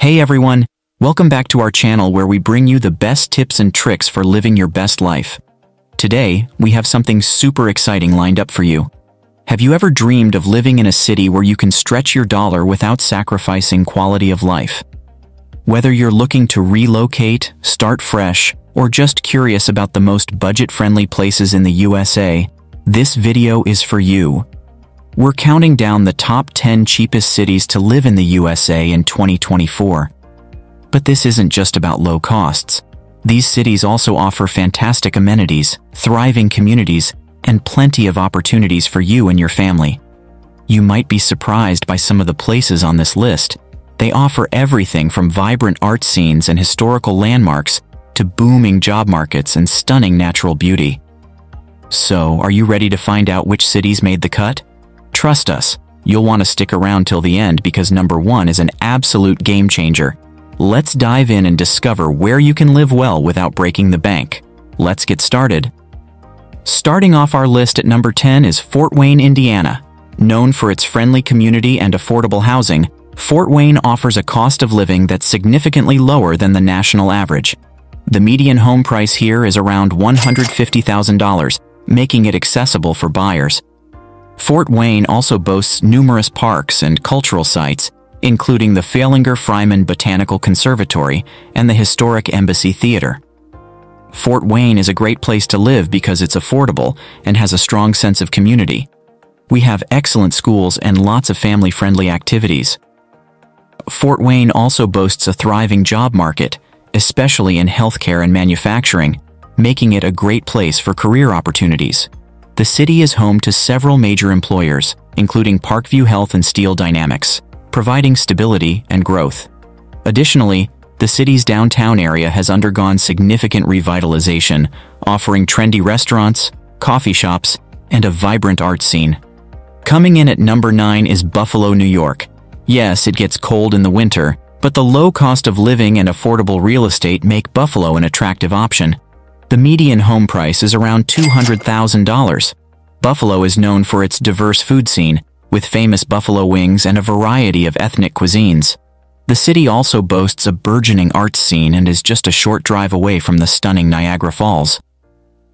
Hey everyone, welcome back to our channel where we bring you the best tips and tricks for living your best life. Today, we have something super exciting lined up for you. Have you ever dreamed of living in a city where you can stretch your dollar without sacrificing quality of life? Whether you're looking to relocate, start fresh, or just curious about the most budget-friendly places in the USA, this video is for you. We're counting down the top 10 cheapest cities to live in the USA in 2024. But this isn't just about low costs. These cities also offer fantastic amenities, thriving communities, and plenty of opportunities for you and your family. You might be surprised by some of the places on this list. They offer everything from vibrant art scenes and historical landmarks to booming job markets and stunning natural beauty. So, are you ready to find out which cities made the cut? Trust us, you'll want to stick around till the end because number one is an absolute game changer. Let's dive in and discover where you can live well without breaking the bank. Let's get started. Starting off our list at number 10 is Fort Wayne, Indiana. Known for its friendly community and affordable housing, Fort Wayne offers a cost of living that's significantly lower than the national average. The median home price here is around $150,000, making it accessible for buyers. Fort Wayne also boasts numerous parks and cultural sites, including the Foellinger Freimann Botanical Conservatory and the historic Embassy Theater. Fort Wayne is a great place to live because it's affordable and has a strong sense of community. We have excellent schools and lots of family-friendly activities. Fort Wayne also boasts a thriving job market, especially in healthcare and manufacturing, making it a great place for career opportunities. The city is home to several major employers, including Parkview Health and Steel Dynamics, providing stability and growth. Additionally, the city's downtown area has undergone significant revitalization, offering trendy restaurants, coffee shops, and a vibrant art scene. Coming in at number 9 is Buffalo, New York. Yes, it gets cold in the winter, but the low cost of living and affordable real estate make Buffalo an attractive option. The median home price is around $200,000. Buffalo is known for its diverse food scene, with famous buffalo wings and a variety of ethnic cuisines. The city also boasts a burgeoning arts scene and is just a short drive away from the stunning Niagara Falls.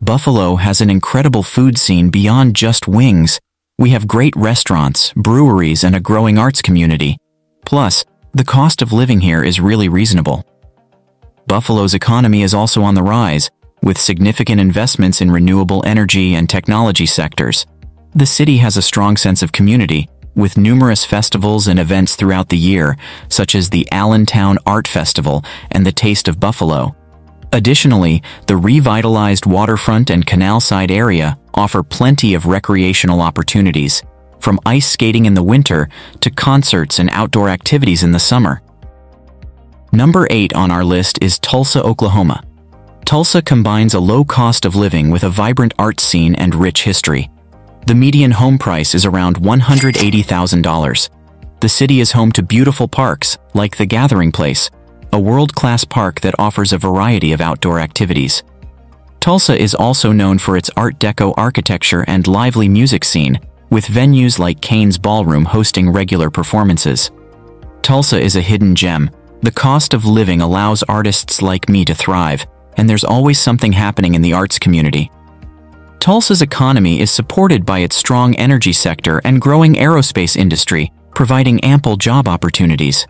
Buffalo has an incredible food scene beyond just wings. We have great restaurants, breweries, and a growing arts community. Plus, the cost of living here is really reasonable. Buffalo's economy is also on the rise, with significant investments in renewable energy and technology sectors. The city has a strong sense of community, with numerous festivals and events throughout the year, such as the Allentown Art Festival and the Taste of Buffalo. Additionally, the revitalized waterfront and canal-side area offer plenty of recreational opportunities, from ice skating in the winter to concerts and outdoor activities in the summer. Number 8 on our list is Tulsa, Oklahoma. Tulsa combines a low cost of living with a vibrant art scene and rich history. The median home price is around $180,000. The city is home to beautiful parks, like the Gathering Place, a world-class park that offers a variety of outdoor activities. Tulsa is also known for its Art Deco architecture and lively music scene, with venues like Cain's Ballroom hosting regular performances. Tulsa is a hidden gem. The cost of living allows artists like me to thrive, and there's always something happening in the arts community. Tulsa's economy is supported by its strong energy sector and growing aerospace industry, providing ample job opportunities.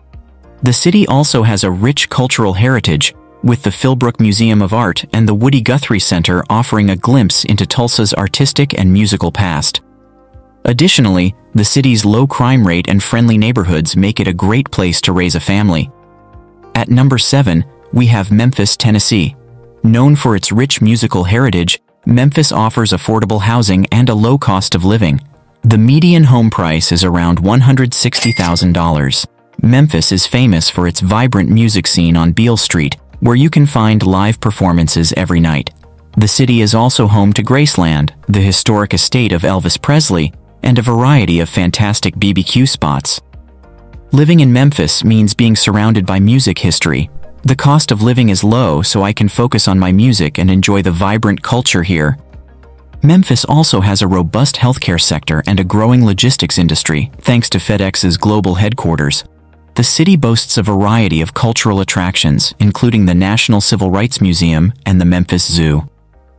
The city also has a rich cultural heritage, with the Philbrook Museum of Art and the Woody Guthrie Center offering a glimpse into Tulsa's artistic and musical past. Additionally, the city's low crime rate and friendly neighborhoods make it a great place to raise a family. At number 7, we have Memphis, Tennessee. Known for its rich musical heritage, Memphis offers affordable housing and a low cost of living. The median home price is around $160,000. Memphis is famous for its vibrant music scene on Beale Street, where you can find live performances every night. The city is also home to Graceland, the historic estate of Elvis Presley, and a variety of fantastic BBQ spots. Living in Memphis means being surrounded by music history, the cost of living is low so I can focus on my music and enjoy the vibrant culture here. Memphis also has a robust healthcare sector and a growing logistics industry, thanks to FedEx's global headquarters. The city boasts a variety of cultural attractions, including the National Civil Rights Museum and the Memphis Zoo.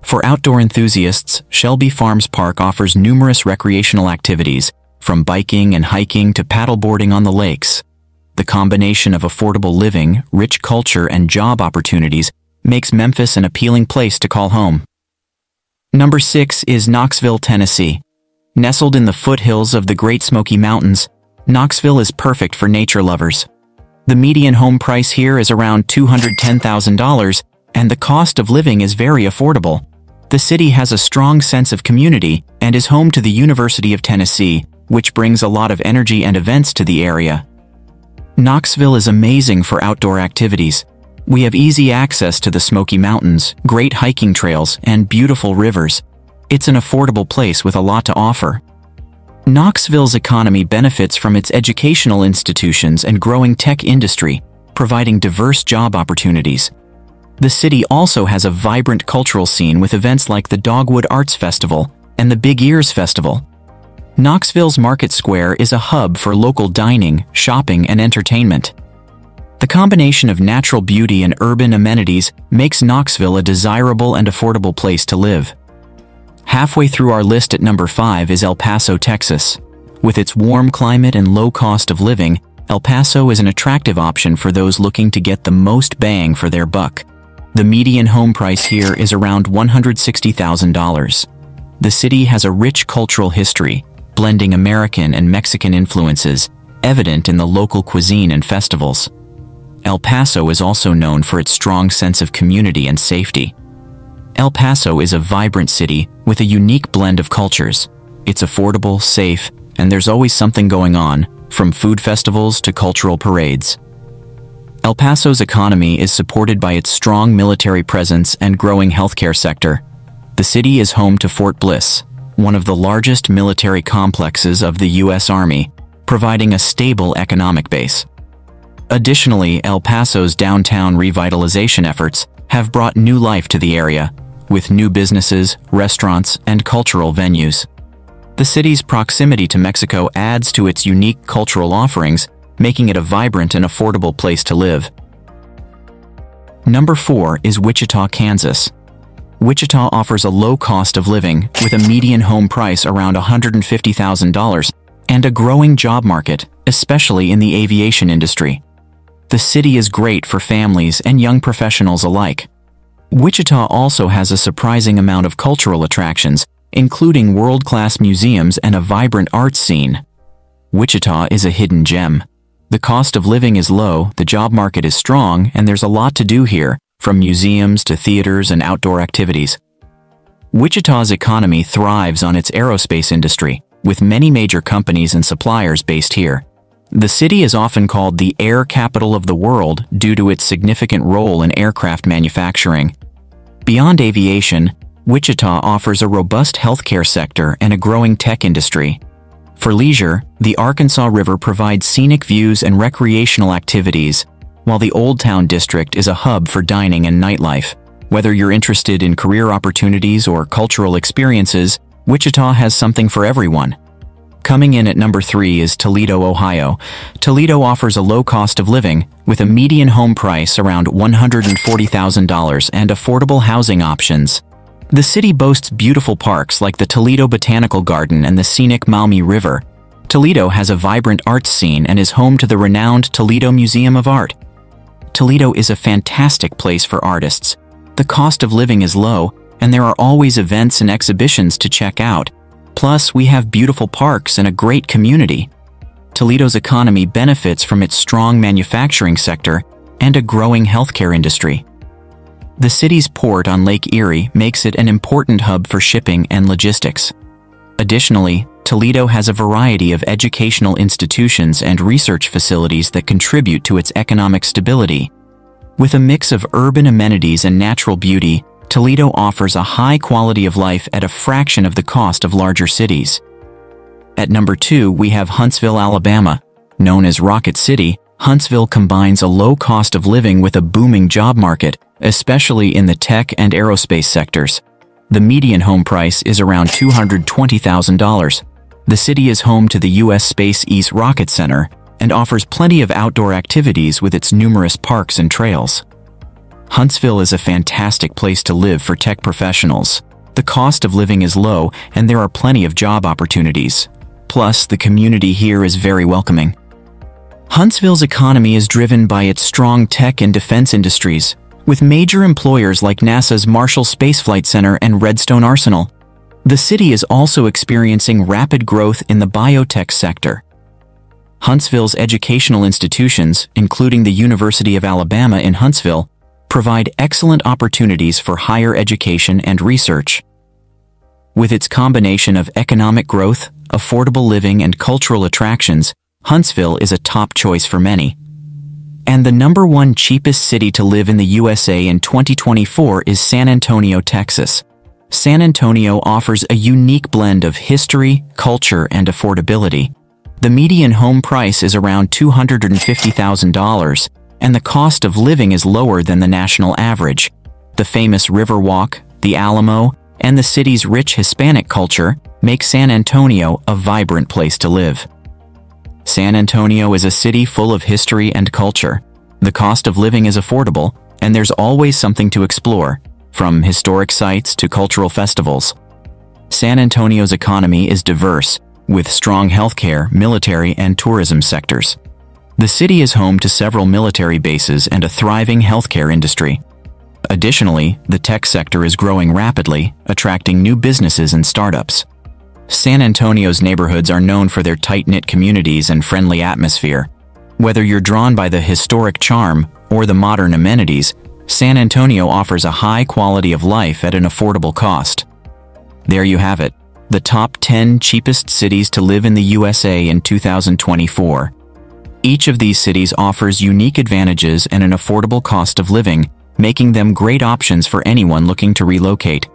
For outdoor enthusiasts, Shelby Farms Park offers numerous recreational activities, from biking and hiking to paddleboarding on the lakes. The combination of affordable living, rich culture, and job opportunities makes Memphis an appealing place to call home. Number 6 is Knoxville, Tennessee. Nestled in the foothills of the Great Smoky Mountains, Knoxville is perfect for nature lovers. The median home price here is around $210,000, and the cost of living is very affordable. The city has a strong sense of community and is home to the University of Tennessee, which brings a lot of energy and events to the area. Knoxville is amazing for outdoor activities. We have easy access to the Smoky Mountains, great hiking trails, and beautiful rivers. It's an affordable place with a lot to offer. Knoxville's economy benefits from its educational institutions and growing tech industry, providing diverse job opportunities. The city also has a vibrant cultural scene with events like the Dogwood Arts Festival and the Big Ears Festival. Knoxville's Market Square is a hub for local dining, shopping, and entertainment. The combination of natural beauty and urban amenities makes Knoxville a desirable and affordable place to live. Halfway through our list at number 5 is El Paso, Texas. With its warm climate and low cost of living, El Paso is an attractive option for those looking to get the most bang for their buck. The median home price here is around $160,000. The city has a rich cultural history, blending American and Mexican influences, evident in the local cuisine and festivals. El Paso is also known for its strong sense of community and safety. El Paso is a vibrant city with a unique blend of cultures. It's affordable, safe, and there's always something going on, from food festivals to cultural parades. El Paso's economy is supported by its strong military presence and growing healthcare sector. The city is home to Fort Bliss, one of the largest military complexes of the U.S. Army, providing a stable economic base. Additionally, El Paso's downtown revitalization efforts have brought new life to the area, with new businesses, restaurants, and cultural venues. The city's proximity to Mexico adds to its unique cultural offerings making it a vibrant and affordable place to live. Number 4 is Wichita, Kansas. Wichita offers a low cost of living with a median home price around $150,000 and a growing job market, especially in the aviation industry. The city is great for families and young professionals alike. Wichita also has a surprising amount of cultural attractions, including world-class museums and a vibrant arts scene. Wichita is a hidden gem. The cost of living is low, the job market is strong, and there's a lot to do here, from museums to theaters and outdoor activities. Wichita's economy thrives on its aerospace industry, with many major companies and suppliers based here. The city is often called the air capital of the world due to its significant role in aircraft manufacturing. Beyond aviation, Wichita offers a robust healthcare sector and a growing tech industry. For leisure, the Arkansas River provides scenic views and recreational activities, while the Old Town District is a hub for dining and nightlife. Whether you're interested in career opportunities or cultural experiences, Wichita has something for everyone. Coming in at number 3 is Toledo, Ohio. Toledo offers a low cost of living, with a median home price around $140,000 and affordable housing options. The city boasts beautiful parks like the Toledo Botanical Garden and the scenic Maumee River. Toledo has a vibrant arts scene and is home to the renowned Toledo Museum of Art. Toledo is a fantastic place for artists. The cost of living is low, and there are always events and exhibitions to check out. Plus, we have beautiful parks and a great community. Toledo's economy benefits from its strong manufacturing sector and a growing healthcare industry. The city's port on Lake Erie makes it an important hub for shipping and logistics. Additionally, Toledo has a variety of educational institutions and research facilities that contribute to its economic stability. With a mix of urban amenities and natural beauty, Toledo offers a high quality of life at a fraction of the cost of larger cities. At number 2, we have Huntsville, Alabama. Known as Rocket City, Huntsville combines a low cost of living with a booming job market, especially in the tech and aerospace sectors. The median home price is around $220,000. The city is home to the U.S. Space East Rocket Center, and offers plenty of outdoor activities with its numerous parks and trails. Huntsville is a fantastic place to live for tech professionals. The cost of living is low and there are plenty of job opportunities. Plus, the community here is very welcoming. Huntsville's economy is driven by its strong tech and defense industries, with major employers like NASA's Marshall Space Flight Center and Redstone Arsenal. The city is also experiencing rapid growth in the biotech sector. Huntsville's educational institutions, including the University of Alabama in Huntsville, provide excellent opportunities for higher education and research. With its combination of economic growth, affordable living, and cultural attractions, Huntsville is a top choice for many. And the number one cheapest city to live in the USA in 2024 is San Antonio, Texas. San Antonio offers a unique blend of history, culture, and affordability. The median home price is around $250,000, and the cost of living is lower than the national average. The famous Riverwalk, the Alamo, and the city's rich Hispanic culture make San Antonio a vibrant place to live. San Antonio is a city full of history and culture. The cost of living is affordable, and there's always something to explore, from historic sites to cultural festivals. San Antonio's economy is diverse, with strong healthcare, military, and tourism sectors. The city is home to several military bases and a thriving healthcare industry. Additionally, the tech sector is growing rapidly, attracting new businesses and startups. San Antonio's neighborhoods are known for their tight-knit communities and friendly atmosphere. Whether you're drawn by the historic charm or the modern amenities, San Antonio offers a high quality of life at an affordable cost. There you have it, the top 10 cheapest cities to live in the USA in 2024. Each of these cities offers unique advantages and an affordable cost of living, making them great options for anyone looking to relocate.